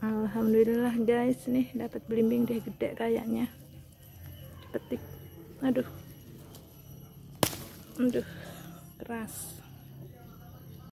Alhamdulillah guys. Nih dapat belimbing deh gede kayaknya. Petik aduh. Aduh keras.